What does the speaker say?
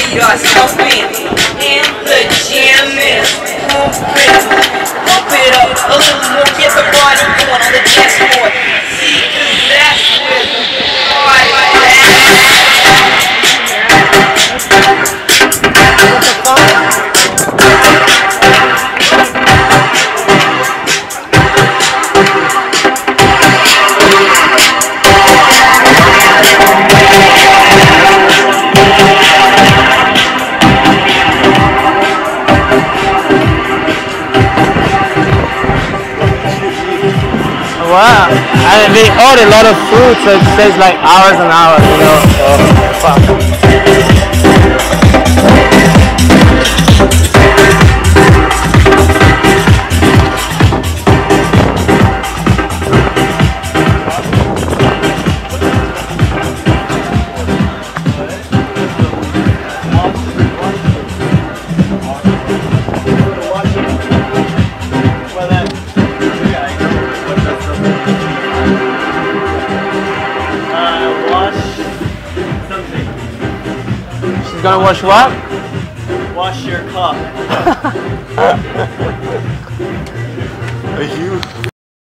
see yourself in. In the gym is pump it, pump it up a little more. Get the body Wow. And they order a lot of food, so it stays like hours and hours, you know. So, fuck. Gonna wash what? Wash your cup. Are you